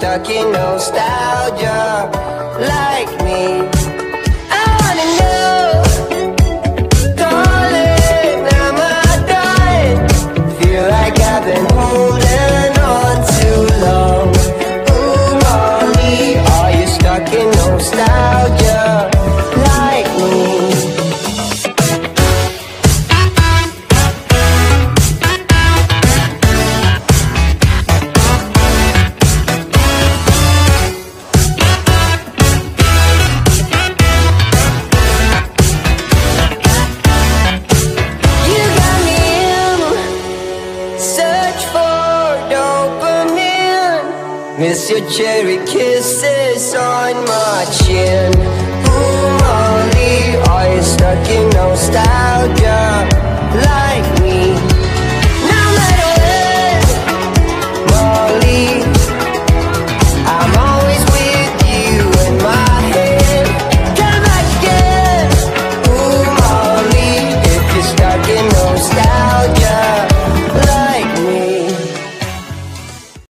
stuck in nostalgia like me? I wanna know. Darling, am I? Feel like I've been holding on too long. Ooh, are you stuck in nostalgia Miss your cherry kisses on my chin. Ooh, Molly, are you stuck in nostalgia?